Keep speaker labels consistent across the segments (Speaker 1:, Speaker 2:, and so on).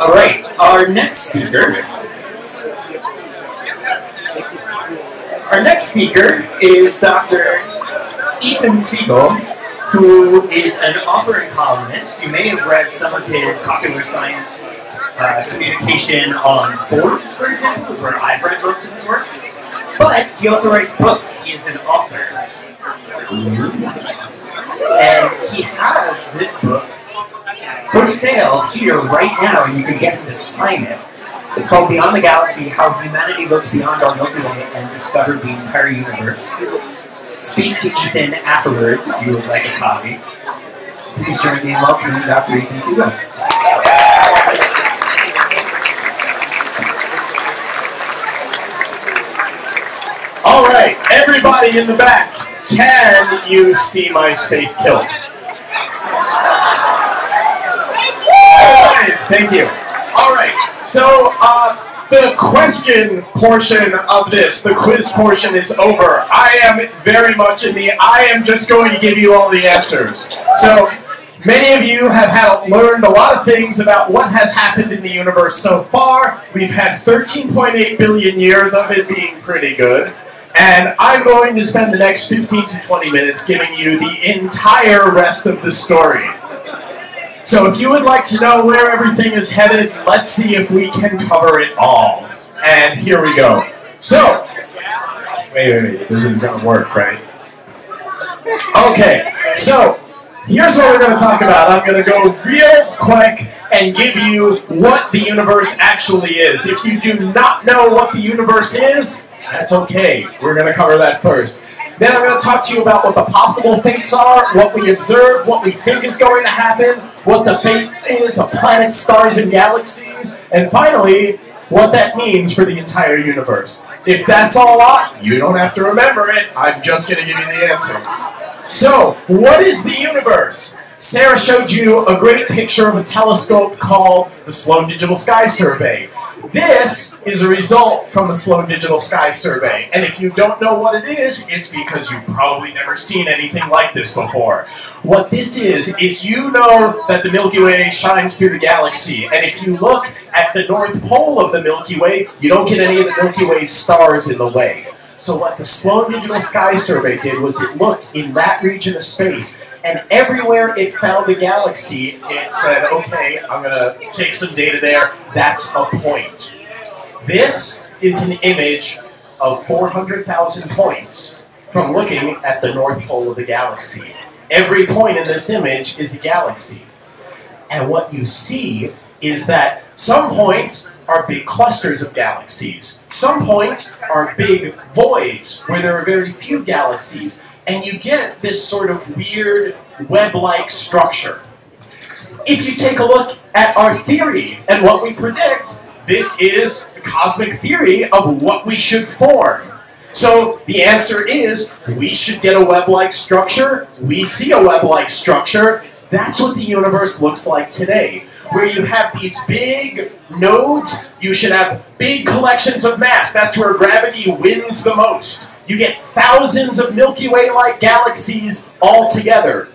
Speaker 1: All right, our next speaker. Our next speaker is Dr. Ethan Siegel, who is an author and columnist. You may have read some of his popular science uh, communication on Forbes, for example, is where I've read most of his work. But he also writes books. He is an author. And he has this book for sale here right now, and you can get sign it. It's called Beyond the Galaxy How Humanity Looked Beyond Our Milky Way and Discovered the Entire Universe. Speak to Ethan afterwards if you would like a copy. Please join me in welcoming Dr. Ethan Siegel.
Speaker 2: All right, everybody in the back, can you see my space kilt? Thank you. All right, so uh, the question portion of this, the quiz portion is over. I am very much in the, I am just going to give you all the answers. So Many of you have had, learned a lot of things about what has happened in the universe so far. We've had 13.8 billion years of it being pretty good. And I'm going to spend the next 15 to 20 minutes giving you the entire rest of the story. So if you would like to know where everything is headed, let's see if we can cover it all. And here we go. So, wait, wait, wait, this is going to work, right? Okay, so here's what we're going to talk about. I'm going to go real quick and give you what the universe actually is. If you do not know what the universe is, that's okay. We're going to cover that first. Then I'm going to talk to you about what the possible fates are, what we observe, what we think is going to happen, what the fate is of planets, stars, and galaxies, and finally, what that means for the entire universe. If that's all lot, you don't have to remember it. I'm just going to give you the answers. So, what is the universe? Sarah showed you a great picture of a telescope called the Sloan Digital Sky Survey. This is a result from the Sloan Digital Sky Survey. And if you don't know what it is, it's because you've probably never seen anything like this before. What this is, is you know that the Milky Way shines through the galaxy. And if you look at the North Pole of the Milky Way, you don't get any of the Milky Way stars in the way. So what the Sloan Digital Sky Survey did was it looked in that region of space, and everywhere it found a galaxy, it said, okay, I'm going to take some data there. That's a point. This is an image of 400,000 points from looking at the North Pole of the galaxy. Every point in this image is a galaxy. And what you see is that some points are big clusters of galaxies. Some points are big voids where there are very few galaxies, and you get this sort of weird web-like structure. If you take a look at our theory and what we predict, this is a cosmic theory of what we should form. So the answer is we should get a web-like structure. We see a web-like structure. That's what the universe looks like today where you have these big nodes, you should have big collections of mass. That's where gravity wins the most. You get thousands of Milky Way-like galaxies all together.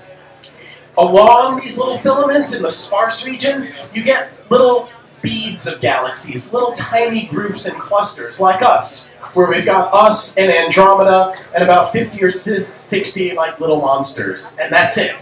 Speaker 2: Along these little filaments in the sparse regions, you get little beads of galaxies, little tiny groups and clusters like us, where we've got us and Andromeda and about 50 or 60 like little monsters, and that's it.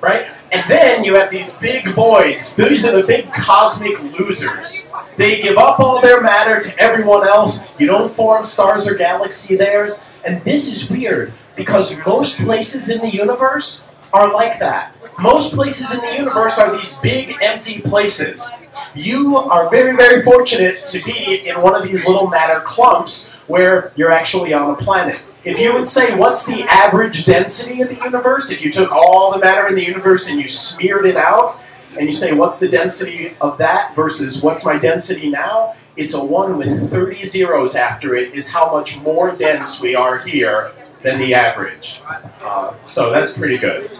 Speaker 2: Right? And then you have these big voids. These are the big cosmic losers. They give up all their matter to everyone else. You don't form stars or galaxy theirs. And this is weird because most places in the universe are like that. Most places in the universe are these big empty places. You are very, very fortunate to be in one of these little matter clumps where you're actually on a planet. If you would say, what's the average density of the universe? If you took all the matter in the universe and you smeared it out, and you say, what's the density of that versus what's my density now? It's a 1 with 30 zeros after it is how much more dense we are here than the average. Uh, so that's pretty good.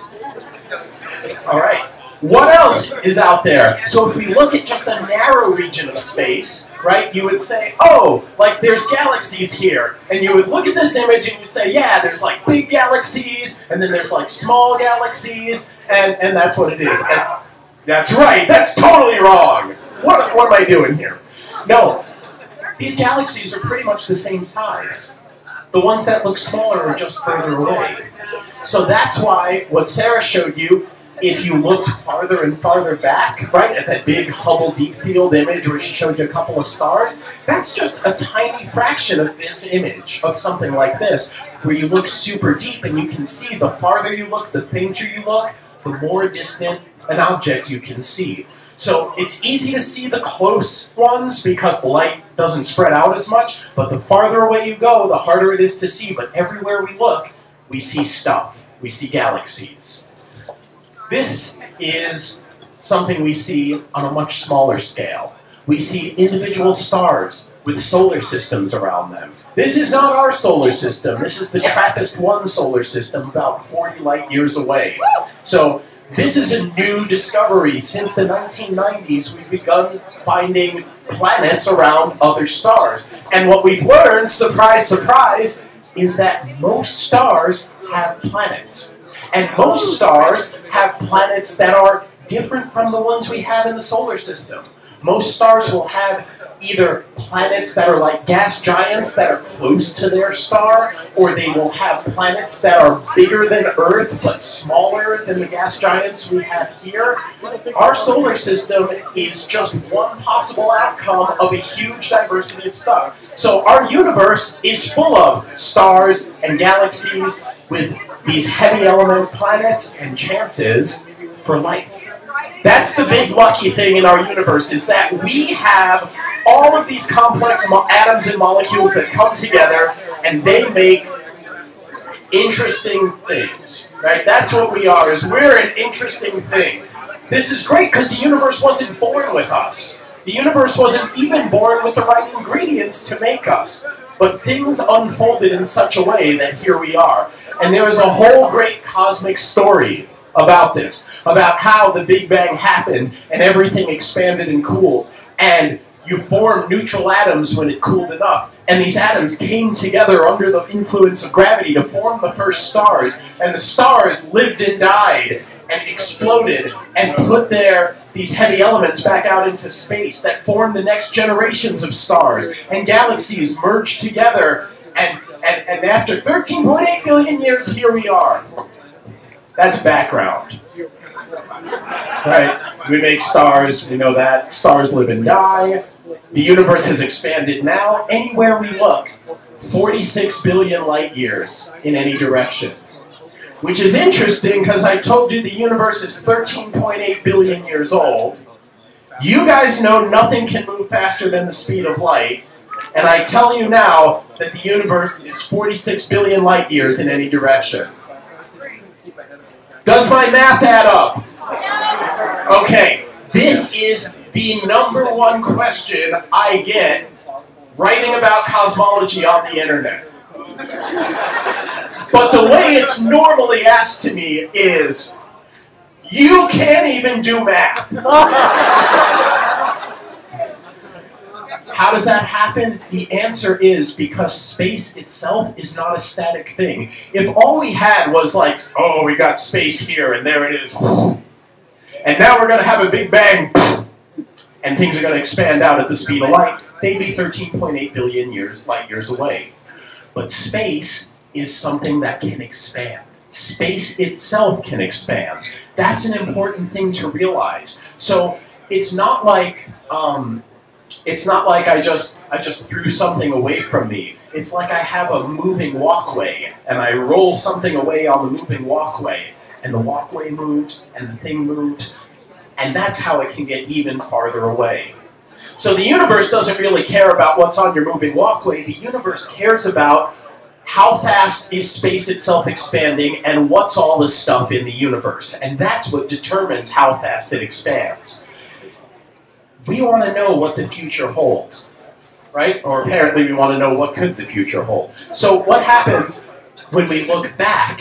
Speaker 2: All right. What else is out there? So if we look at just a narrow region of space, right, you would say, oh, like there's galaxies here. And you would look at this image and you'd say, yeah, there's like big galaxies, and then there's like small galaxies, and, and that's what it is. And That's right. That's totally wrong. What, what am I doing here? No, these galaxies are pretty much the same size. The ones that look smaller are just further away. So that's why what Sarah showed you, if you looked farther and farther back, right, at that big Hubble Deep Field image where she showed you a couple of stars, that's just a tiny fraction of this image, of something like this, where you look super deep and you can see the farther you look, the fainter you look, the more distant an object you can see. So it's easy to see the close ones because the light doesn't spread out as much, but the farther away you go, the harder it is to see. But everywhere we look, we see stuff. We see galaxies. This is something we see on a much smaller scale. We see individual stars with solar systems around them. This is not our solar system. This is the TRAPPIST-1 solar system about 40 light years away. So this is a new discovery. Since the 1990s, we've begun finding planets around other stars. And what we've learned, surprise, surprise, is that most stars have planets. And most stars have planets that are different from the ones we have in the solar system. Most stars will have either planets that are like gas giants that are close to their star, or they will have planets that are bigger than Earth but smaller than the gas giants we have here. Our solar system is just one possible outcome of a huge diversity of stuff. So our universe is full of stars and galaxies with these heavy element planets and chances for life. That's the big lucky thing in our universe is that we have all of these complex atoms and molecules that come together and they make interesting things. Right? That's what we are. Is we're an interesting thing. This is great because the universe wasn't born with us. The universe wasn't even born with the right ingredients to make us. But things unfolded in such a way that here we are. And there is a whole great cosmic story about this, about how the Big Bang happened and everything expanded and cooled. And you formed neutral atoms when it cooled enough. And these atoms came together under the influence of gravity to form the first stars. And the stars lived and died and exploded and put their these heavy elements back out into space that formed the next generations of stars. And galaxies merged together. And, and, and after 13.8 billion years, here we are. That's background. Right? We make stars, we know that. Stars live and die. The universe has expanded now. Anywhere we look, 46 billion light years in any direction. Which is interesting because I told you the universe is 13.8 billion years old. You guys know nothing can move faster than the speed of light. And I tell you now that the universe is 46 billion light years in any direction. Does my math add up? Okay, this is the number one question I get writing about cosmology on the internet. But the way it's normally asked to me is, you can't even do math. How does that happen? The answer is because space itself is not a static thing. If all we had was like, oh, we got space here and there it is, and now we're going to have a big bang, and things are going to expand out at the speed of light, they'd be 13.8 billion years, light years away. But space is something that can expand. Space itself can expand. That's an important thing to realize. So it's not like um, it's not like I just I just threw something away from me. It's like I have a moving walkway and I roll something away on the moving walkway and the walkway moves and the thing moves and that's how it can get even farther away. So the universe doesn't really care about what's on your moving walkway. The universe cares about how fast is space itself expanding and what's all the stuff in the universe. And that's what determines how fast it expands we want to know what the future holds, right? Or apparently we want to know what could the future hold. So what happens when we look back?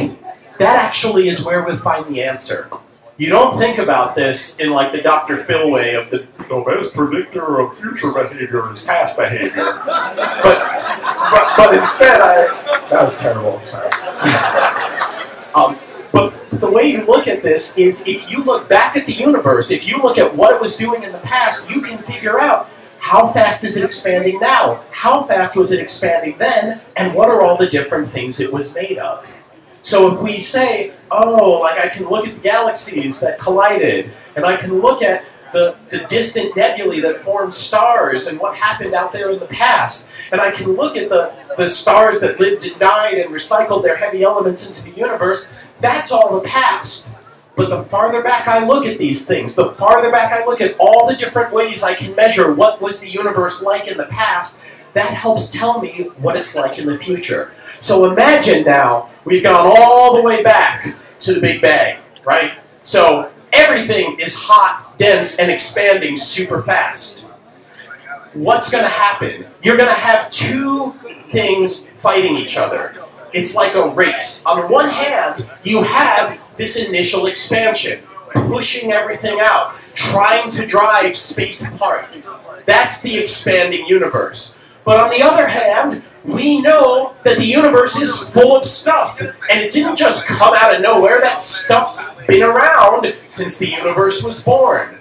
Speaker 2: That actually is where we find the answer. You don't think about this in like the Dr. Phil way of the, the best predictor of future behavior is past behavior. But, but, but instead, I, that was terrible, I'm sorry. um, but the way you look at this is if you look back at the universe, if you look at what it was doing in the past, you can figure out how fast is it expanding now? How fast was it expanding then? And what are all the different things it was made of? So if we say, oh, like I can look at the galaxies that collided, and I can look at the, the distant nebulae that form stars and what happened out there in the past, and I can look at the, the stars that lived and died and recycled their heavy elements into the universe, that's all the past. But the farther back I look at these things, the farther back I look at all the different ways I can measure what was the universe like in the past, that helps tell me what it's like in the future. So imagine now, we've gone all the way back to the Big Bang, right? So everything is hot, dense, and expanding super fast. What's going to happen? You're going to have two things fighting each other. It's like a race. On one hand, you have this initial expansion, pushing everything out, trying to drive space apart. That's the expanding universe. But on the other hand, we know that the universe is full of stuff. And it didn't just come out of nowhere, that stuff's been around since the universe was born.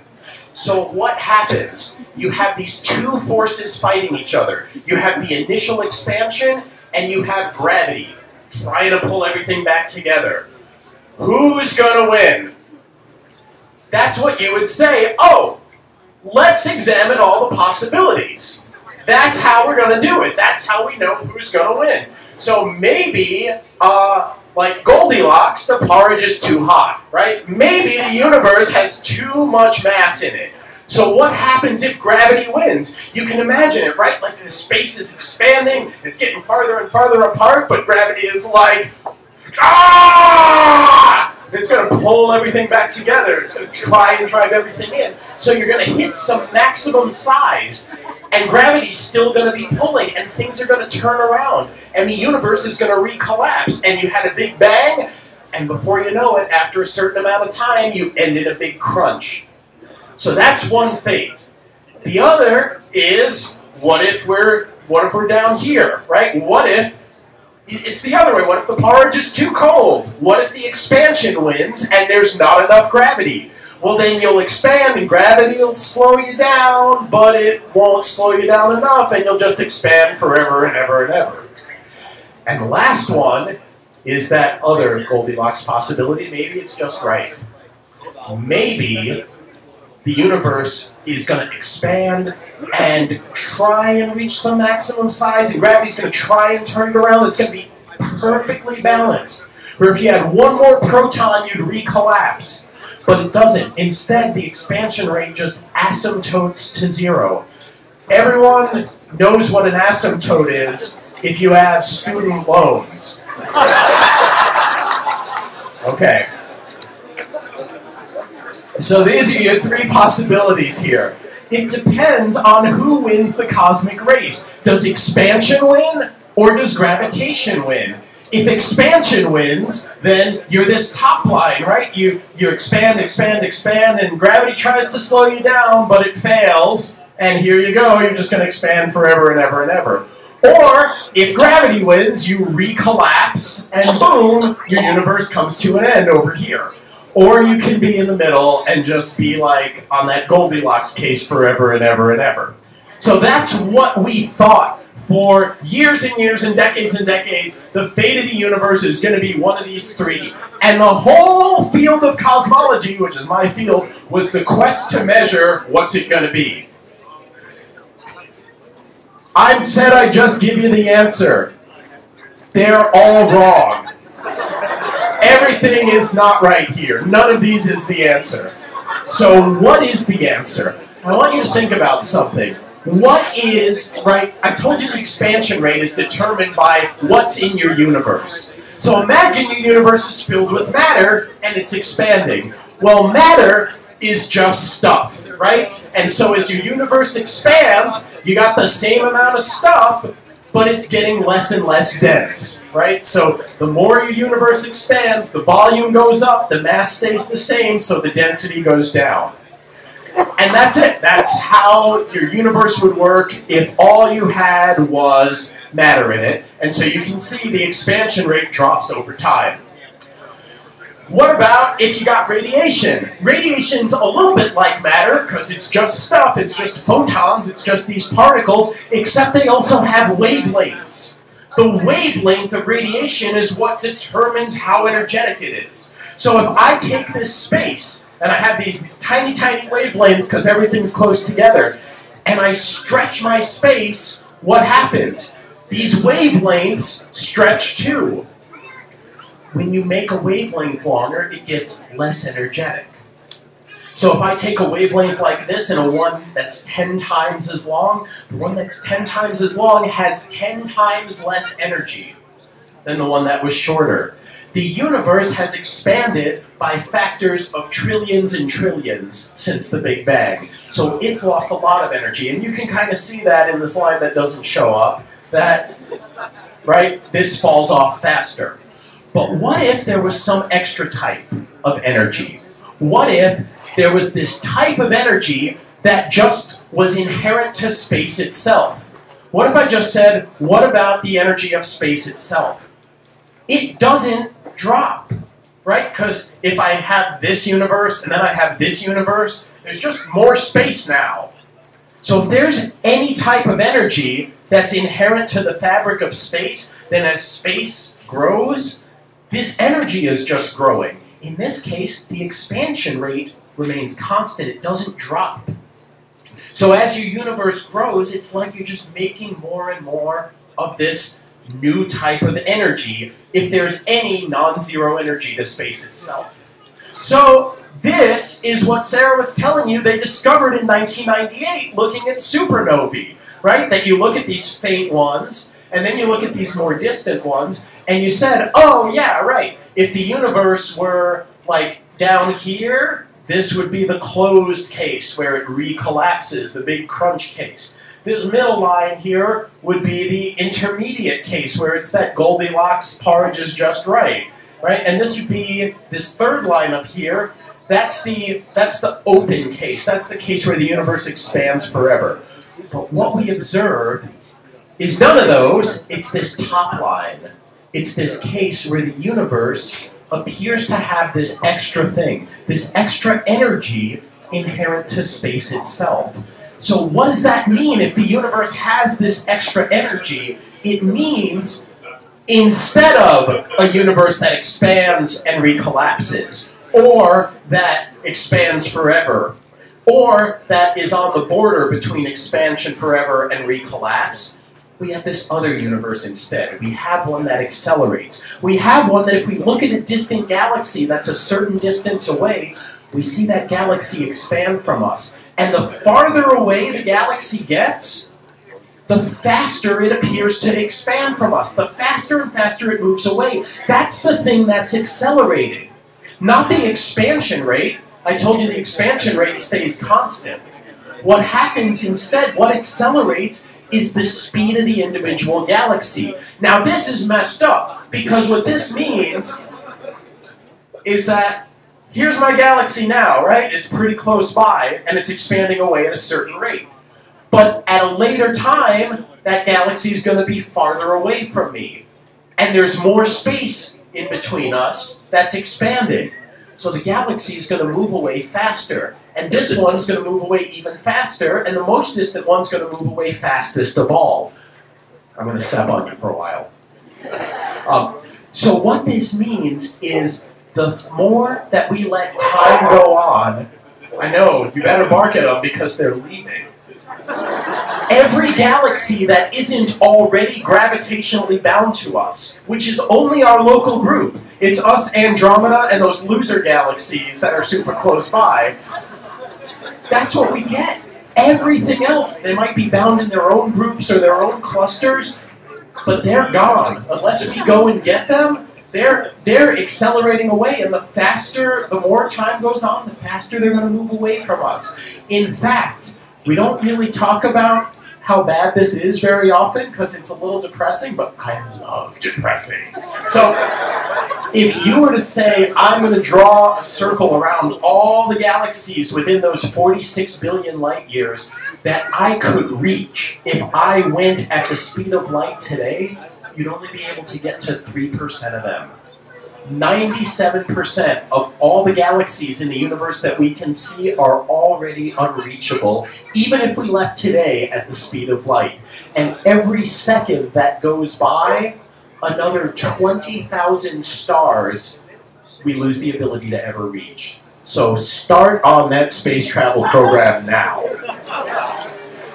Speaker 2: So what happens? You have these two forces fighting each other. You have the initial expansion and you have gravity trying to pull everything back together. Who's going to win? That's what you would say. Oh, let's examine all the possibilities. That's how we're going to do it. That's how we know who's going to win. So maybe, uh, like Goldilocks, the porridge is too hot, right? Maybe the universe has too much mass in it. So what happens if gravity wins? You can imagine it, right? Like the space is expanding, it's getting farther and farther apart, but gravity is like, ah! It's going to pull everything back together. It's going to try and drive everything in. So you're going to hit some maximum size, and gravity's still going to be pulling, and things are going to turn around, and the universe is going to recollapse. And you had a big bang, and before you know it, after a certain amount of time, you end in a big crunch. So that's one fate. The other is what if we're what if we're down here, right? What if it's the other way? What if the porridge is too cold? What if the expansion wins and there's not enough gravity? Well, then you'll expand and gravity will slow you down, but it won't slow you down enough and you'll just expand forever and ever and ever. And the last one is that other Goldilocks possibility. Maybe it's just right. Maybe the universe is going to expand and try and reach some maximum size, and gravity's going to try and turn it around. It's going to be perfectly balanced. Where if you had one more proton, you'd recollapse. But it doesn't. Instead, the expansion rate just asymptotes to zero. Everyone knows what an asymptote is if you have student loans. Okay. So these are your three possibilities here. It depends on who wins the cosmic race. Does expansion win or does gravitation win? If expansion wins, then you're this top line, right? You you expand, expand, expand, and gravity tries to slow you down, but it fails, and here you go, you're just gonna expand forever and ever and ever. Or if gravity wins, you recollapse, and boom, your universe comes to an end over here. Or you can be in the middle and just be like on that Goldilocks case forever and ever and ever. So that's what we thought for years and years and decades and decades. The fate of the universe is going to be one of these three. And the whole field of cosmology, which is my field, was the quest to measure what's it going to be. I said I'd just give you the answer. They're all wrong. Everything is not right here. None of these is the answer. So what is the answer? I want you to think about something. What is, right, I told you the expansion rate is determined by what's in your universe. So imagine your universe is filled with matter and it's expanding. Well, matter is just stuff, right? And so as your universe expands, you got the same amount of stuff, but it's getting less and less dense, right? So the more your universe expands, the volume goes up, the mass stays the same, so the density goes down. And that's it. That's how your universe would work if all you had was matter in it. And so you can see the expansion rate drops over time. What about if you got radiation? Radiation's a little bit like matter because it's just stuff, it's just photons, it's just these particles, except they also have wavelengths. The wavelength of radiation is what determines how energetic it is. So if I take this space and I have these tiny, tiny wavelengths because everything's close together, and I stretch my space, what happens? These wavelengths stretch too when you make a wavelength longer, it gets less energetic. So if I take a wavelength like this and a one that's 10 times as long, the one that's 10 times as long has 10 times less energy than the one that was shorter. The universe has expanded by factors of trillions and trillions since the Big Bang. So it's lost a lot of energy. And you can kind of see that in this line that doesn't show up, that, right, this falls off faster. But what if there was some extra type of energy? What if there was this type of energy that just was inherent to space itself? What if I just said, what about the energy of space itself? It doesn't drop, right? Because if I have this universe and then I have this universe, there's just more space now. So if there's any type of energy that's inherent to the fabric of space, then as space grows, this energy is just growing. In this case, the expansion rate remains constant. It doesn't drop. So as your universe grows, it's like you're just making more and more of this new type of energy if there's any non-zero energy to space itself. So this is what Sarah was telling you they discovered in 1998 looking at supernovae, right? That you look at these faint ones, and then you look at these more distant ones, and you said, oh, yeah, right. If the universe were like down here, this would be the closed case where it recollapses, the big crunch case. This middle line here would be the intermediate case where it's that Goldilocks porridge is just right, right? And this would be this third line up here. That's the that's the open case. That's the case where the universe expands forever. But what we observe is none of those. It's this top line. It's this case where the universe appears to have this extra thing, this extra energy inherent to space itself. So, what does that mean if the universe has this extra energy? It means instead of a universe that expands and recollapses, or that expands forever, or that is on the border between expansion forever and recollapse, we have this other universe instead. We have one that accelerates. We have one that if we look at a distant galaxy that's a certain distance away, we see that galaxy expand from us. And the farther away the galaxy gets, the faster it appears to expand from us. The faster and faster it moves away. That's the thing that's accelerating. Not the expansion rate. I told you the expansion rate stays constant. What happens instead, what accelerates, is the speed of the individual galaxy. Now, this is messed up because what this means is that here's my galaxy now, right? It's pretty close by and it's expanding away at a certain rate. But at a later time, that galaxy is going to be farther away from me. And there's more space in between us that's expanding. So the galaxy is going to move away faster. And this one's going to move away even faster, and the most distant one's going to move away fastest of all. I'm going to step on you for a while. Um, so what this means is the more that we let time go on, I know, you better bark at them because they're leaving. Every galaxy that isn't already gravitationally bound to us, which is only our local group, it's us, Andromeda, and those loser galaxies that are super close by, that's what we get. Everything else, they might be bound in their own groups or their own clusters, but they're gone. Unless we go and get them, they're they're accelerating away, and the faster, the more time goes on, the faster they're going to move away from us. In fact, we don't really talk about how bad this is very often because it's a little depressing, but I love depressing. So if you were to say, I'm going to draw a circle around all the galaxies within those 46 billion light years that I could reach if I went at the speed of light today, you'd only be able to get to 3% of them. 97% of all the galaxies in the universe that we can see are already unreachable, even if we left today at the speed of light. And every second that goes by, another 20,000 stars we lose the ability to ever reach. So start on that space travel program now.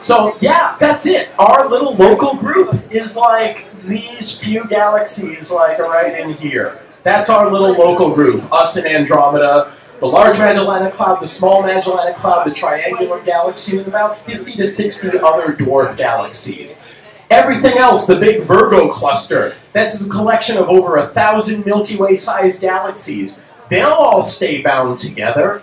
Speaker 2: So yeah, that's it. Our little local group is like these few galaxies like right in here. That's our little local group, us and Andromeda, the Large Magellanic Cloud, the Small Magellanic Cloud, the Triangulum Galaxy, and about 50 to 60 other dwarf galaxies. Everything else, the big Virgo cluster, that's a collection of over a thousand Milky Way-sized galaxies. They'll all stay bound together,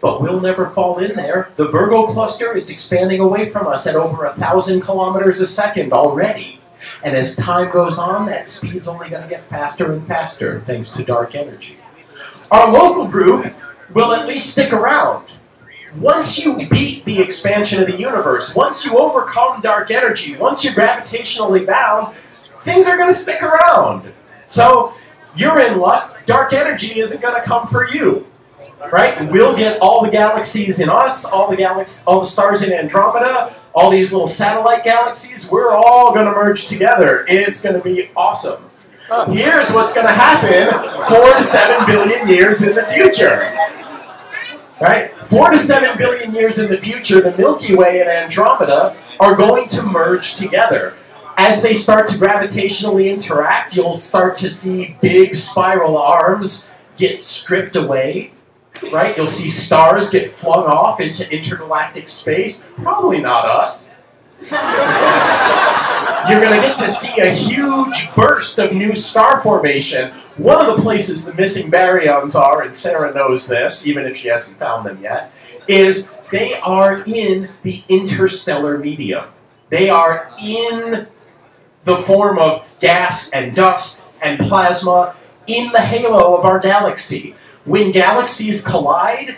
Speaker 2: but we'll never fall in there. The Virgo cluster is expanding away from us at over a thousand kilometers a second already. And as time goes on, that speed's only going to get faster and faster thanks to dark energy. Our local group will at least stick around. Once you beat the expansion of the universe, once you overcome dark energy, once you're gravitationally bound, things are going to stick around. So you're in luck. Dark energy isn't going to come for you. Right? We'll get all the galaxies in us, all the galaxies, all the stars in Andromeda, all these little satellite galaxies, we're all going to merge together. It's going to be awesome. Here's what's going to happen four to seven billion years in the future. Right? Four to seven billion years in the future, the Milky Way and Andromeda are going to merge together. As they start to gravitationally interact, you'll start to see big spiral arms get stripped away right? You'll see stars get flung off into intergalactic space. Probably not us. You're going to get to see a huge burst of new star formation. One of the places the missing baryons are, and Sarah knows this, even if she hasn't found them yet, is they are in the interstellar medium. They are in the form of gas and dust and plasma in the halo of our galaxy. When galaxies collide,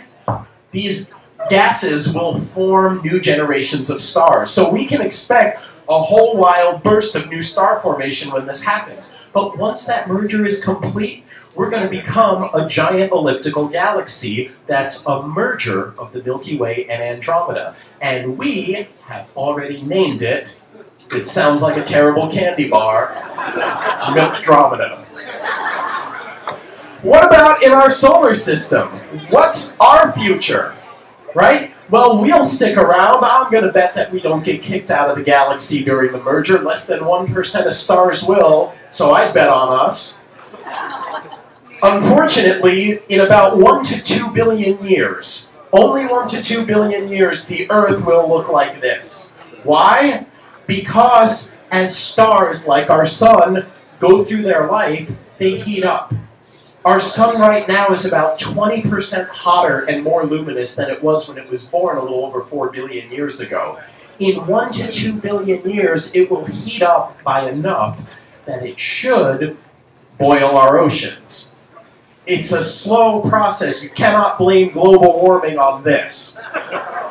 Speaker 2: these gases will form new generations of stars. So we can expect a whole wild burst of new star formation when this happens. But once that merger is complete, we're going to become a giant elliptical galaxy that's a merger of the Milky Way and Andromeda. And we have already named it. It sounds like a terrible candy bar. Milkdromeda. What about in our solar system? What's our future? Right? Well, we'll stick around. I'm going to bet that we don't get kicked out of the galaxy during the merger. Less than 1% of stars will, so I'd bet on us. Unfortunately, in about 1 to 2 billion years, only 1 to 2 billion years, the Earth will look like this. Why? Because as stars like our sun go through their life, they heat up. Our sun right now is about 20% hotter and more luminous than it was when it was born a little over 4 billion years ago. In 1 to 2 billion years, it will heat up by enough that it should boil our oceans. It's a slow process. You cannot blame global warming on this.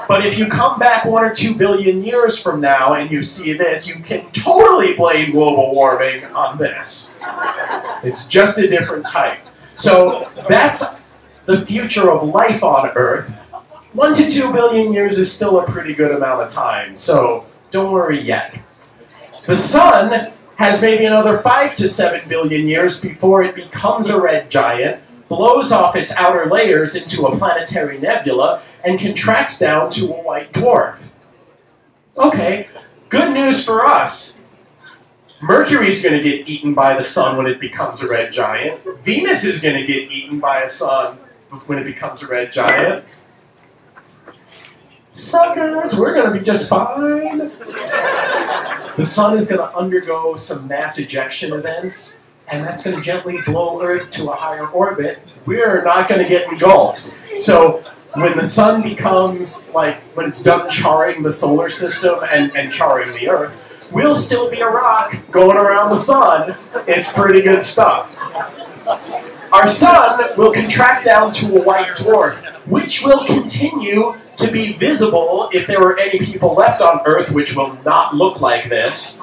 Speaker 2: But if you come back one or two billion years from now and you see this, you can totally blame global warming on this. It's just a different type. So that's the future of life on Earth. One to two billion years is still a pretty good amount of time, so don't worry yet. The sun has maybe another five to seven billion years before it becomes a red giant, blows off its outer layers into a planetary nebula, and contracts down to a white dwarf. Okay, good news for us. Mercury's going to get eaten by the sun when it becomes a red giant. Venus is going to get eaten by a sun when it becomes a red giant. Suckers, we're going to be just fine. The sun is going to undergo some mass ejection events, and that's going to gently blow Earth to a higher orbit. We're not going to get engulfed. So when the sun becomes like when it's done charring the solar system and, and charring the earth we'll still be a rock going around the sun. It's pretty good stuff. Our sun will contract down to a white dwarf which will continue to be visible if there were any people left on earth which will not look like this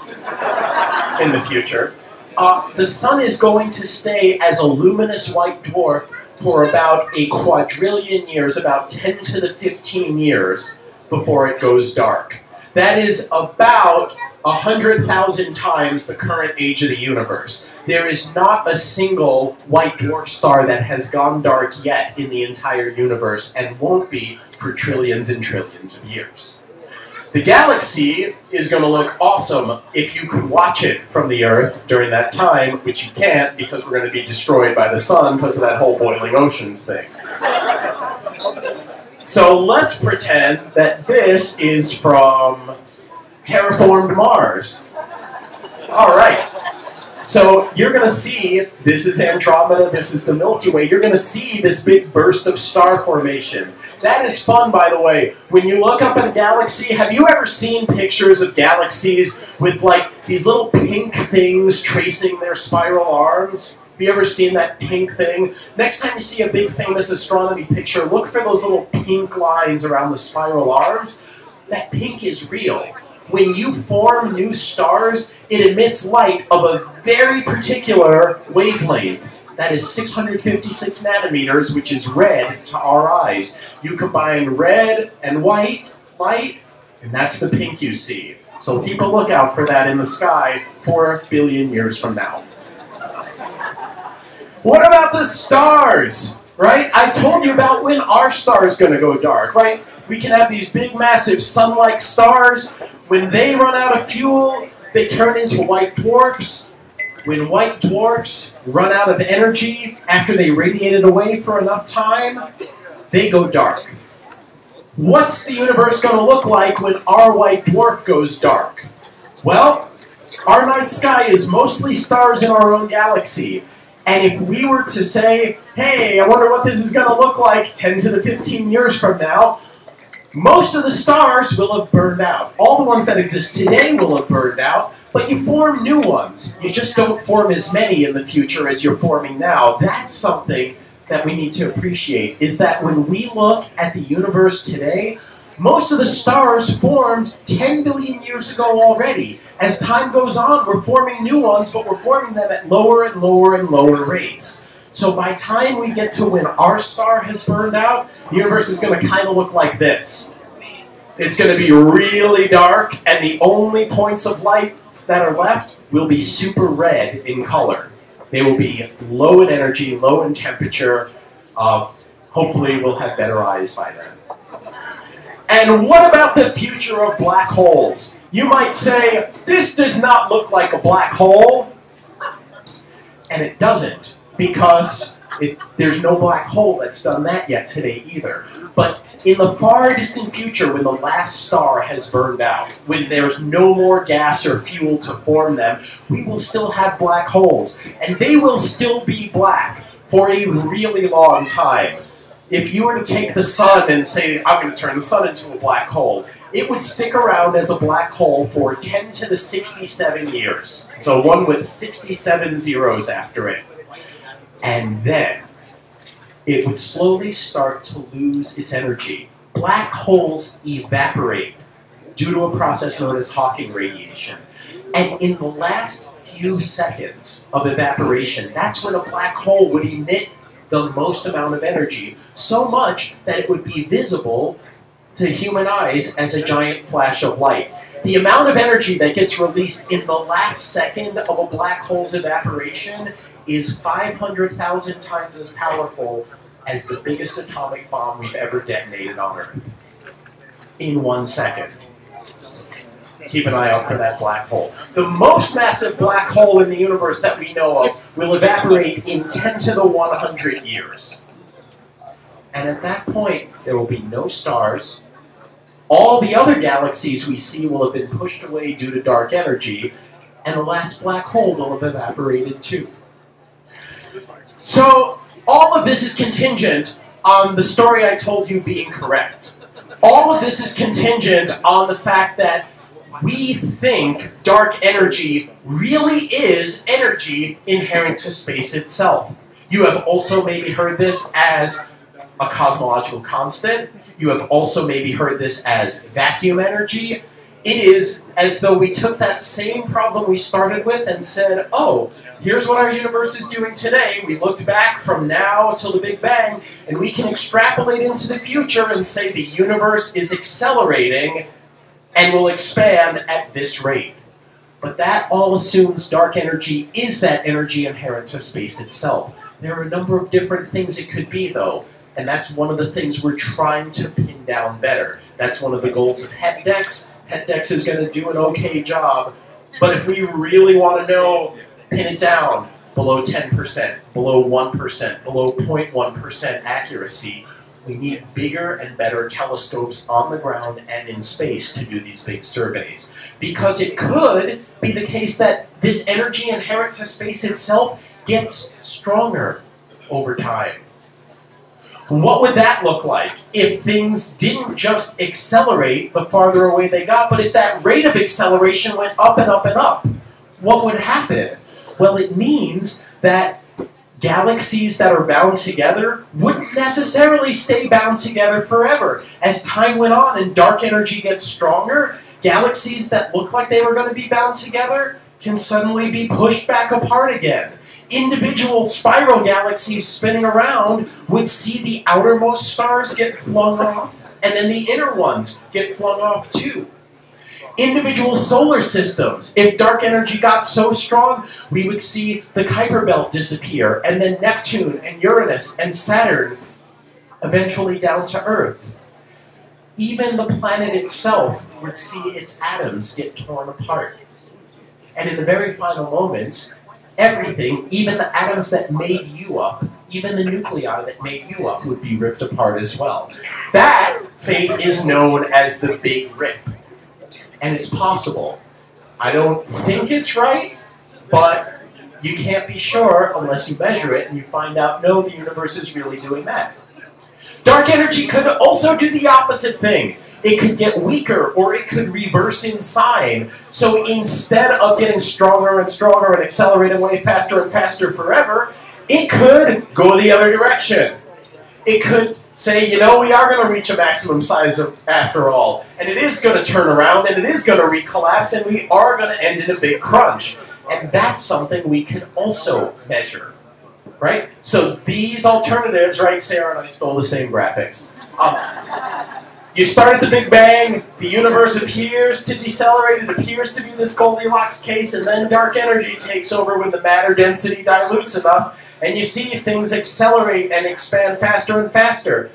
Speaker 2: in the future. Uh, the sun is going to stay as a luminous white dwarf for about a quadrillion years, about 10 to the 15 years before it goes dark. That is about 100,000 times the current age of the universe. There is not a single white dwarf star that has gone dark yet in the entire universe and won't be for trillions and trillions of years. The galaxy is going to look awesome if you could watch it from the Earth during that time, which you can't because we're going to be destroyed by the sun because of that whole boiling oceans thing. So let's pretend that this is from terraformed Mars. All right. So you're going to see, this is Andromeda, this is the Milky Way, you're going to see this big burst of star formation. That is fun, by the way. When you look up at a galaxy, have you ever seen pictures of galaxies with like these little pink things tracing their spiral arms? Have you ever seen that pink thing? Next time you see a big famous astronomy picture, look for those little pink lines around the spiral arms. That pink is real when you form new stars, it emits light of a very particular wavelength. That is 656 nanometers, which is red to our eyes. You combine red and white light, and that's the pink you see. So keep a lookout for that in the sky 4 billion years from now. What about the stars? Right? I told you about when our star is going to go dark, right? We can have these big, massive sun-like stars. When they run out of fuel, they turn into white dwarfs. When white dwarfs run out of energy after they radiated away for enough time, they go dark. What's the universe going to look like when our white dwarf goes dark? Well, our night sky is mostly stars in our own galaxy. And if we were to say, hey, I wonder what this is going to look like 10 to the 15 years from now, most of the stars will have burned out. All the ones that exist today will have burned out, but you form new ones. You just don't form as many in the future as you're forming now. That's something that we need to appreciate, is that when we look at the universe today, most of the stars formed 10 billion years ago already. As time goes on, we're forming new ones, but we're forming them at lower and lower and lower rates. So by time we get to when our star has burned out, the universe is going to kind of look like this. It's going to be really dark, and the only points of light that are left will be super red in color. They will be low in energy, low in temperature. Uh, hopefully, we'll have better eyes by then. And what about the future of black holes? You might say, this does not look like a black hole. And it doesn't because it, there's no black hole that's done that yet today either. But in the far distant future, when the last star has burned out, when there's no more gas or fuel to form them, we will still have black holes. And they will still be black for a really long time. If you were to take the sun and say, I'm going to turn the sun into a black hole, it would stick around as a black hole for 10 to the 67 years. So one with 67 zeros after it and then it would slowly start to lose its energy. Black holes evaporate due to a process known as Hawking radiation. And in the last few seconds of evaporation, that's when a black hole would emit the most amount of energy, so much that it would be visible to human eyes as a giant flash of light. The amount of energy that gets released in the last second of a black hole's evaporation is 500,000 times as powerful as the biggest atomic bomb we've ever detonated on Earth. In one second. Keep an eye out for that black hole. The most massive black hole in the universe that we know of will evaporate in 10 to the 100 years. And at that point, there will be no stars, all the other galaxies we see will have been pushed away due to dark energy, and the last black hole will have evaporated too. So, all of this is contingent on the story I told you being correct. All of this is contingent on the fact that we think dark energy really is energy inherent to space itself. You have also maybe heard this as a cosmological constant, you have also maybe heard this as vacuum energy. It is as though we took that same problem we started with and said, oh, here's what our universe is doing today. We looked back from now till the Big Bang, and we can extrapolate into the future and say the universe is accelerating and will expand at this rate. But that all assumes dark energy is that energy inherent to space itself. There are a number of different things it could be, though, and that's one of the things we're trying to pin down better. That's one of the goals of HETDEX. HETDEX is going to do an okay job, but if we really want to know, pin it down below 10%, below 1%, below 0.1% accuracy, we need bigger and better telescopes on the ground and in space to do these big surveys. Because it could be the case that this energy inherent to space itself gets stronger over time. What would that look like if things didn't just accelerate the farther away they got, but if that rate of acceleration went up and up and up? What would happen? Well, it means that galaxies that are bound together wouldn't necessarily stay bound together forever. As time went on and dark energy gets stronger, galaxies that look like they were going to be bound together can suddenly be pushed back apart again. Individual spiral galaxies spinning around would see the outermost stars get flung off, and then the inner ones get flung off too individual solar systems. If dark energy got so strong, we would see the Kuiper Belt disappear, and then Neptune and Uranus and Saturn eventually down to Earth. Even the planet itself would see its atoms get torn apart. And in the very final moments, everything, even the atoms that made you up, even the nuclei that made you up, would be ripped apart as well. That fate is known as the Big Rip and it's possible. I don't think it's right, but you can't be sure unless you measure it and you find out, no, the universe is really doing that. Dark energy could also do the opposite thing. It could get weaker or it could reverse in sign. So instead of getting stronger and stronger and accelerating way faster and faster forever, it could go the other direction. It could say, you know, we are going to reach a maximum size of, after all, and it is going to turn around, and it is going to recollapse, and we are going to end in a big crunch. And that's something we can also measure, right? So these alternatives, right, Sarah and I stole the same graphics. Um, you start at the Big Bang, the universe appears to decelerate, it appears to be this Goldilocks case, and then dark energy takes over when the matter density dilutes enough, and you see things accelerate and expand faster and faster.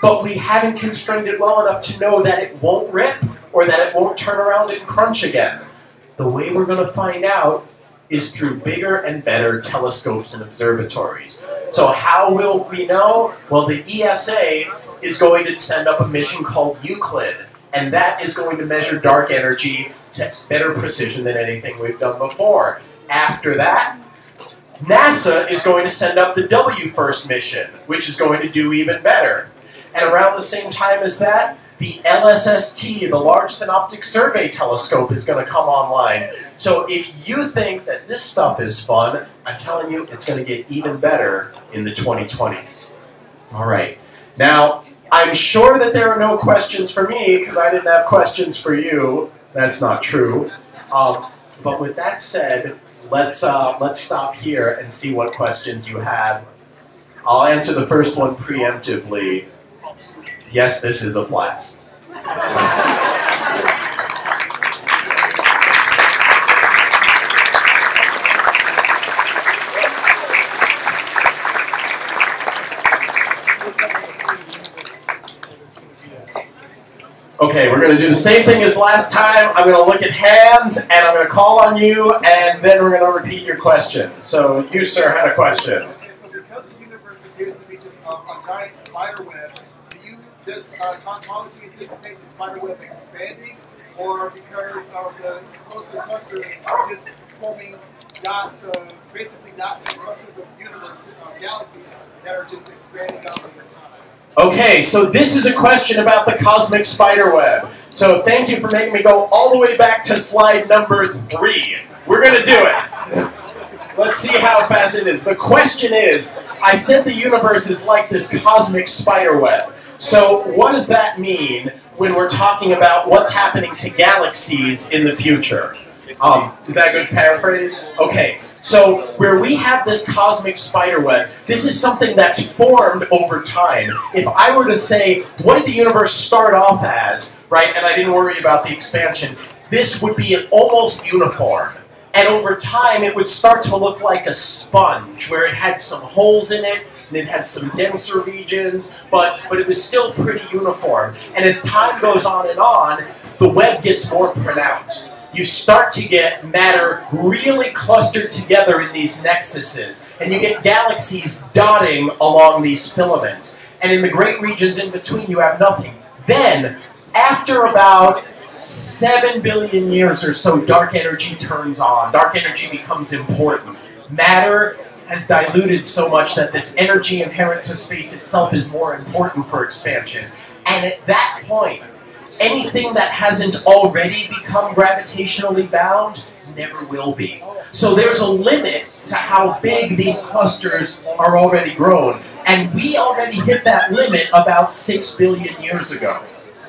Speaker 2: But we haven't constrained it well enough to know that it won't rip or that it won't turn around and crunch again. The way we're going to find out is through bigger and better telescopes and observatories. So how will we know? Well, the ESA is going to send up a mission called Euclid, and that is going to measure dark energy to better precision than anything we've done before. After that, NASA is going to send up the WFIRST mission, which is going to do even better. And around the same time as that, the LSST, the Large Synoptic Survey Telescope, is going to come online. So if you think that this stuff is fun, I'm telling you, it's going to get even better in the 2020s. All right. Now, I'm sure that there are no questions for me because I didn't have questions for you. That's not true. Um, but with that said, let's uh, let's stop here and see what questions you have. I'll answer the first one preemptively. Yes, this is a flask. Okay, we're going to do the same thing as last time. I'm going to look at hands, and I'm going to call on you, and then we're going to repeat your question. So you, sir, had a question.
Speaker 3: Okay, so universe appears to be just a, a giant spider web, does uh, cosmology anticipate the spider web expanding, or because of the closer clusters just forming dots of, basically dots and clusters of universe, uh, galaxies that are just expanding out over time?
Speaker 2: Okay, so this is a question about the cosmic spider web. So thank you for making me go all the way back to slide number three. We're going to do it. Let's see how fast it is. The question is, I said the universe is like this cosmic spider web. So what does that mean when we're talking about what's happening to galaxies in the future? Um, is that a good paraphrase? Okay. So where we have this cosmic spider web, this is something that's formed over time. If I were to say, what did the universe start off as, right, and I didn't worry about the expansion, this would be almost uniform. And over time, it would start to look like a sponge, where it had some holes in it, and it had some denser regions, but, but it was still pretty uniform. And as time goes on and on, the web gets more pronounced you start to get matter really clustered together in these nexuses, and you get galaxies dotting along these filaments. And in the great regions in between, you have nothing. Then, after about 7 billion years or so, dark energy turns on. Dark energy becomes important. Matter has diluted so much that this energy inherent to space itself is more important for expansion. And at that point, anything that hasn't already become gravitationally bound never will be. So there's a limit to how big these clusters are already grown. And we already hit that limit about 6 billion years ago.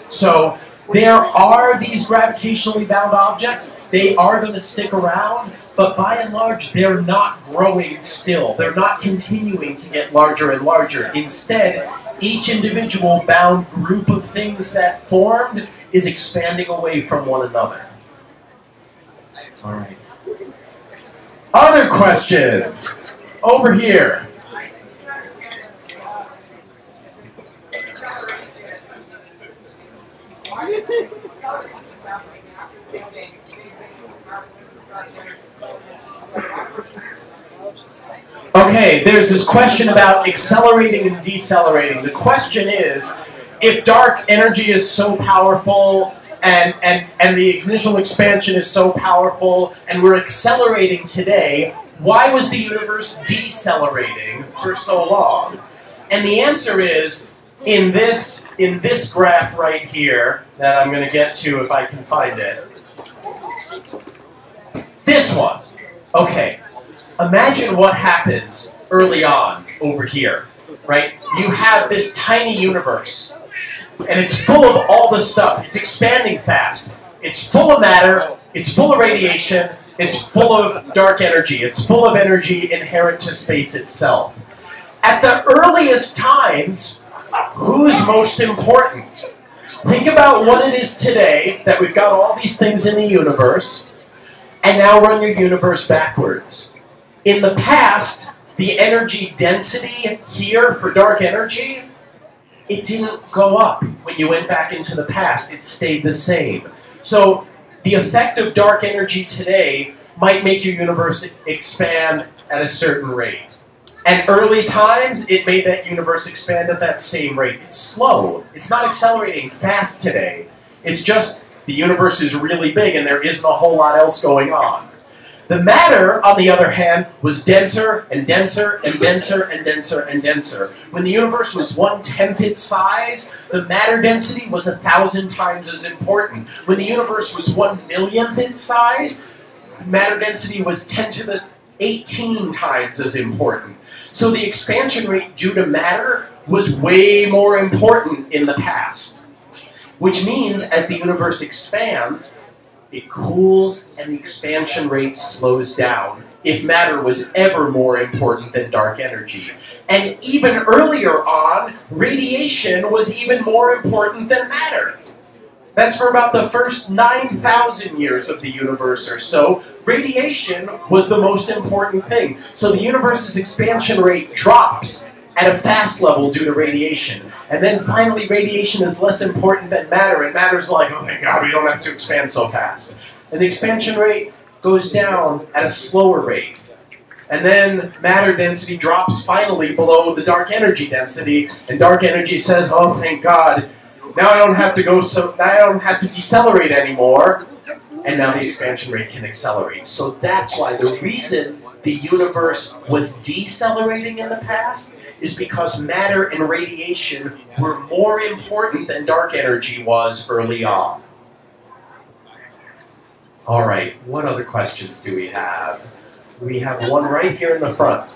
Speaker 2: So there are these gravitationally bound objects. They are going to stick around, but by and large, they're not growing still. They're not continuing to get larger and larger. Instead, each individual bound group of things that formed is expanding away from one another. All right. Other questions? Over here. Okay, there's this question about accelerating and decelerating. The question is, if dark energy is so powerful and, and, and the initial expansion is so powerful and we're accelerating today, why was the universe decelerating for so long? And the answer is, in this, in this graph right here, that I'm going to get to if I can find it, this one. Okay, imagine what happens early on over here, right? You have this tiny universe, and it's full of all this stuff. It's expanding fast. It's full of matter. It's full of radiation. It's full of dark energy. It's full of energy inherent to space itself. At the earliest times, who's most important? Think about what it is today that we've got all these things in the universe, and now run your universe backwards. In the past, the energy density here for dark energy, it didn't go up when you went back into the past. It stayed the same. So the effect of dark energy today might make your universe expand at a certain rate. And early times, it made that universe expand at that same rate. It's slow. It's not accelerating fast today. It's just the universe is really big and there isn't a whole lot else going on. The matter, on the other hand, was denser and denser and denser and denser and denser. When the universe was one-tenth its size, the matter density was a thousand times as important. When the universe was one millionth its size, the matter density was 10 to the 18 times as important. So the expansion rate due to matter was way more important in the past. Which means as the universe expands, it cools and the expansion rate slows down if matter was ever more important than dark energy. And even earlier on, radiation was even more important than matter. That's for about the first 9,000 years of the universe or so. Radiation was the most important thing. So the universe's expansion rate drops at a fast level due to radiation. And then finally, radiation is less important than matter, and matter's like, oh thank God, we don't have to expand so fast. And the expansion rate goes down at a slower rate. And then matter density drops finally below the dark energy density, and dark energy says, oh thank God, now I don't have to go so, now I don't have to decelerate anymore, and now the expansion rate can accelerate. So that's why the reason the universe was decelerating in the past is because matter and radiation were more important than dark energy was early on. All right, what other questions do we have? We have one right here in the front.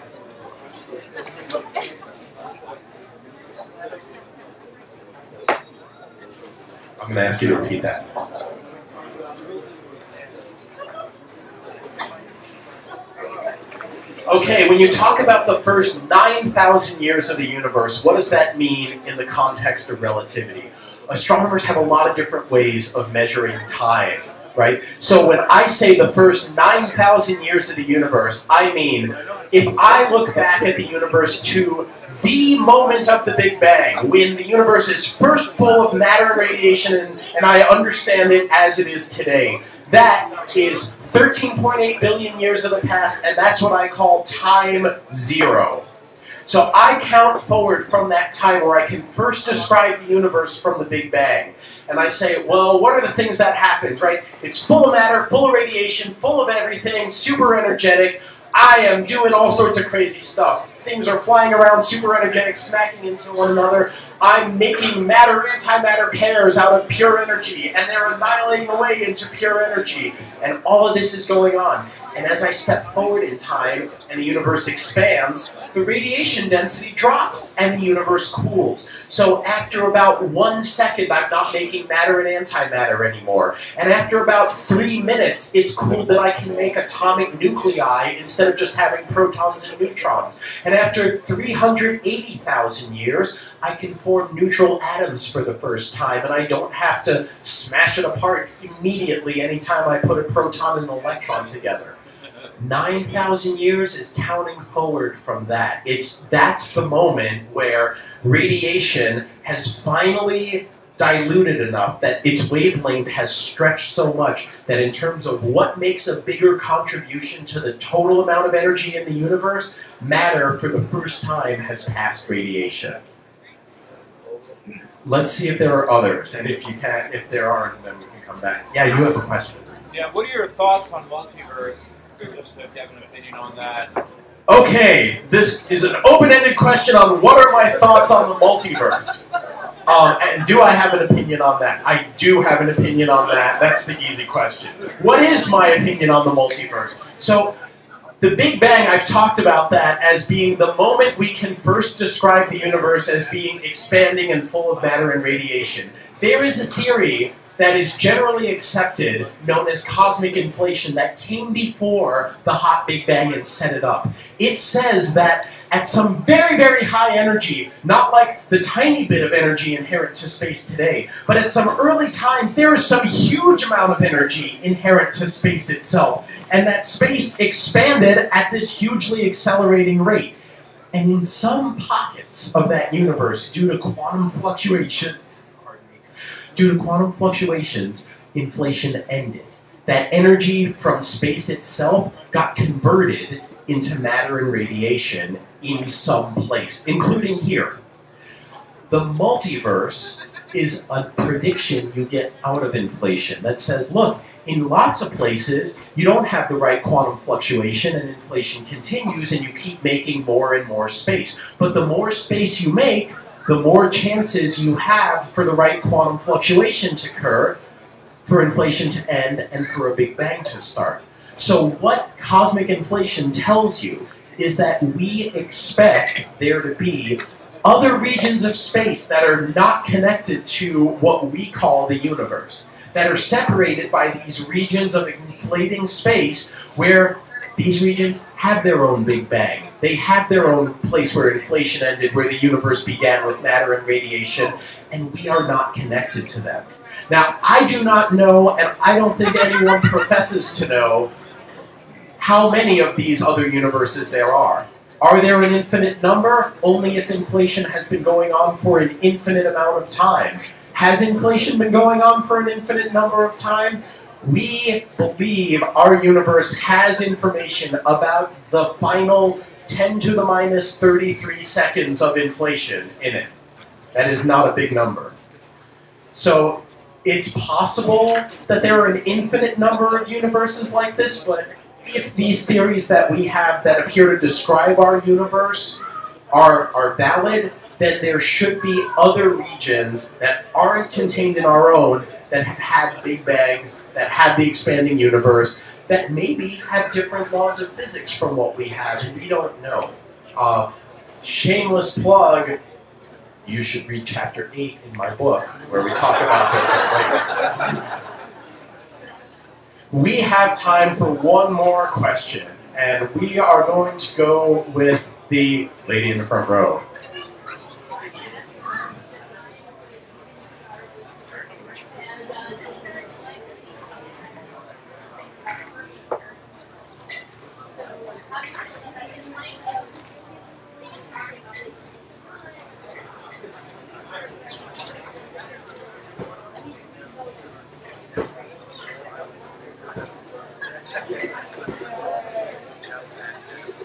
Speaker 2: I'm going to ask you to repeat that. Okay, when you talk about the first 9,000 years of the universe, what does that mean in the context of relativity? Astronomers have a lot of different ways of measuring time, right? So when I say the first 9,000 years of the universe, I mean if I look back at the universe to the moment of the Big Bang, when the universe is first full of matter and radiation, and, and I understand it as it is today, that is 13.8 billion years of the past, and that's what I call time zero. So I count forward from that time where I can first describe the universe from the Big Bang. And I say, well, what are the things that happened, right? It's full of matter, full of radiation, full of everything, super energetic. I am doing all sorts of crazy stuff. Things are flying around, super energetic, smacking into one another. I'm making matter antimatter pairs out of pure energy, and they're annihilating away into pure energy. And all of this is going on. And as I step forward in time and the universe expands, the radiation density drops and the universe cools. So after about one second, I'm not making matter and antimatter anymore. And after about three minutes, it's cool that I can make atomic nuclei instead of just having protons and neutrons. And after 380,000 years, I can form neutral atoms for the first time, and I don't have to smash it apart immediately anytime I put a proton and an electron together. 9,000 years is counting forward from that. It's that's the moment where radiation has finally diluted enough that its wavelength has stretched so much that in terms of what makes a bigger contribution to the total amount of energy in the universe, matter for the first time has passed radiation. Let's see if there are others, and if you can, if there aren't, then we can come back. Yeah, you have a question.
Speaker 4: Yeah, what are your thoughts on multiverse? Just if you have an opinion on that.
Speaker 2: Okay, this is an open-ended question on what are my thoughts on the multiverse. Um, and do I have an opinion on that? I do have an opinion on that. That's the easy question. What is my opinion on the multiverse? So, the Big Bang, I've talked about that as being the moment we can first describe the universe as being expanding and full of matter and radiation. There is a theory that is generally accepted, known as cosmic inflation, that came before the hot Big Bang and set it up. It says that at some very, very high energy, not like the tiny bit of energy inherent to space today, but at some early times, there is some huge amount of energy inherent to space itself, and that space expanded at this hugely accelerating rate. And in some pockets of that universe, due to quantum fluctuations, due to quantum fluctuations, inflation ended. That energy from space itself got converted into matter and radiation in some place, including here. The multiverse is a prediction you get out of inflation that says, look, in lots of places, you don't have the right quantum fluctuation and inflation continues and you keep making more and more space. But the more space you make, the more chances you have for the right quantum fluctuation to occur, for inflation to end, and for a Big Bang to start. So, what cosmic inflation tells you is that we expect there to be other regions of space that are not connected to what we call the universe, that are separated by these regions of inflating space where these regions have their own Big Bang. They have their own place where inflation ended, where the universe began with matter and radiation, and we are not connected to them. Now, I do not know, and I don't think anyone professes to know, how many of these other universes there are. Are there an infinite number? Only if inflation has been going on for an infinite amount of time. Has inflation been going on for an infinite number of time? We believe our universe has information about the final 10 to the minus 33 seconds of inflation in it. That is not a big number. So it's possible that there are an infinite number of universes like this, but if these theories that we have that appear to describe our universe are, are valid, then there should be other regions that aren't contained in our own that have had big bangs, that have the expanding universe, that maybe have different laws of physics from what we have, and we don't know. Uh, shameless plug, you should read chapter 8 in my book, where we talk about this. We have time for one more question, and we are going to go with the lady in the front row.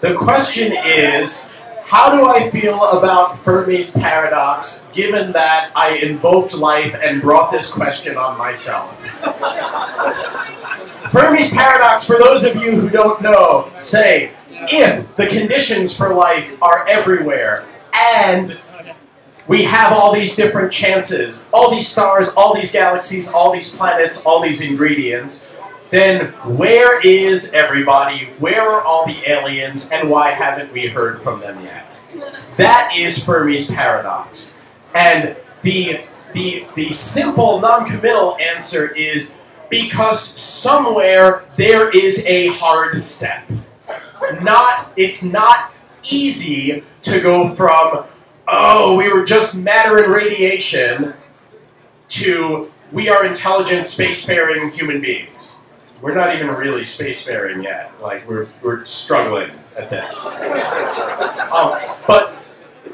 Speaker 2: The question is, how do I feel about Fermi's paradox given that I invoked life and brought this question on myself? Fermi's paradox, for those of you who don't know, say, if the conditions for life are everywhere and we have all these different chances, all these stars, all these galaxies, all these planets, all these ingredients, then where is everybody? Where are all the aliens? And why haven't we heard from them yet? That is Fermi's paradox. And the, the, the simple, non-committal answer is because somewhere there is a hard step. Not, it's not easy to go from, oh, we were just matter and radiation, to we are intelligent, spacefaring human beings. We're not even really spacefaring yet. Like we're we're struggling at this. Um, but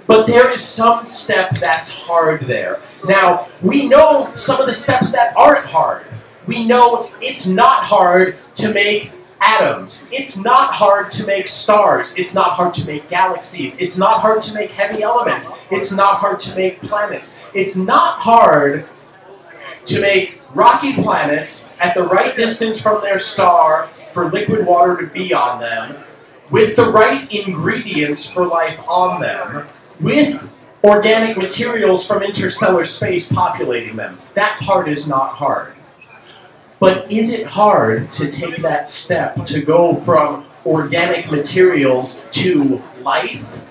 Speaker 2: but there is some step that's hard there. Now we know some of the steps that aren't hard. We know it's not hard to make atoms. It's not hard to make stars. It's not hard to make galaxies. It's not hard to make heavy elements. It's not hard to make planets. It's not hard to make rocky planets at the right distance from their star for liquid water to be on them, with the right ingredients for life on them, with organic materials from interstellar space populating them. That part is not hard. But is it hard to take that step to go from organic materials to life?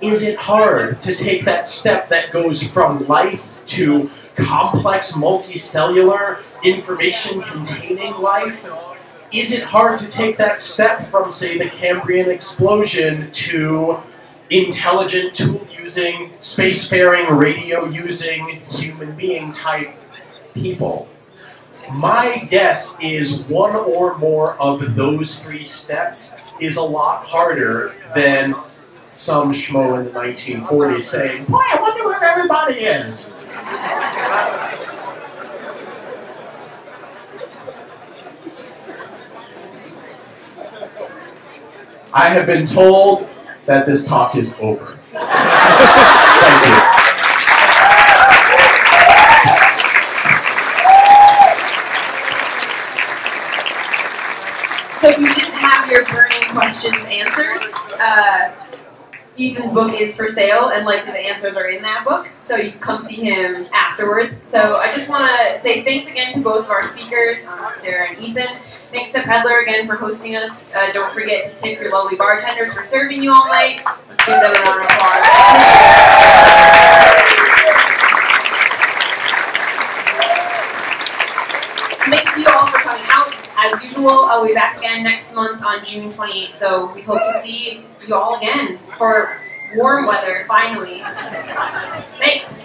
Speaker 2: Is it hard to take that step that goes from life to complex multicellular information containing life? Is it hard to take that step from, say, the Cambrian explosion to intelligent tool using, spacefaring, radio using, human being type people? My guess is one or more of those three steps is a lot harder than some schmo in the 1940s saying, Boy, I wonder where everybody is. I have been told that this talk is over. Thank you.
Speaker 5: So if you didn't have your burning questions answered, uh, Ethan's book is for sale, and like the answers are in that book. So you come see him afterwards. So I just want to say thanks again to both of our speakers, um, Sarah and Ethan. Thanks to Peddler again for hosting us. Uh, don't forget to tip your lovely bartenders for serving you all night. Let's give them a round of applause. Thanks you all for coming out. As usual, uh, I'll be back again next month on June 28th, so we hope to see you all again for warm weather, finally. Thanks.